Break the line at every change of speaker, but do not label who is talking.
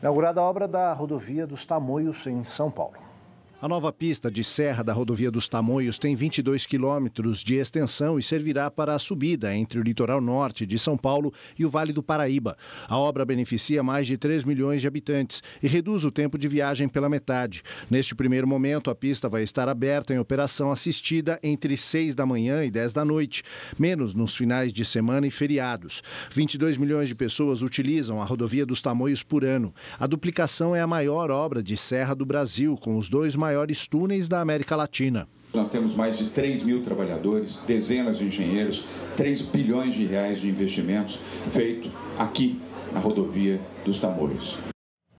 Inaugurada a obra da rodovia dos Tamoios, em São Paulo.
A nova pista de serra da rodovia dos Tamoios tem 22 quilômetros de extensão e servirá para a subida entre o litoral norte de São Paulo e o Vale do Paraíba. A obra beneficia mais de 3 milhões de habitantes e reduz o tempo de viagem pela metade. Neste primeiro momento, a pista vai estar aberta em operação assistida entre 6 da manhã e 10 da noite, menos nos finais de semana e feriados. 22 milhões de pessoas utilizam a rodovia dos Tamoios por ano. A duplicação é a maior obra de serra do Brasil, com os dois maiores maiores túneis da América Latina.
Nós temos mais de 3 mil trabalhadores, dezenas de engenheiros, 3 bilhões de reais de investimentos feito aqui na rodovia dos Tamoios.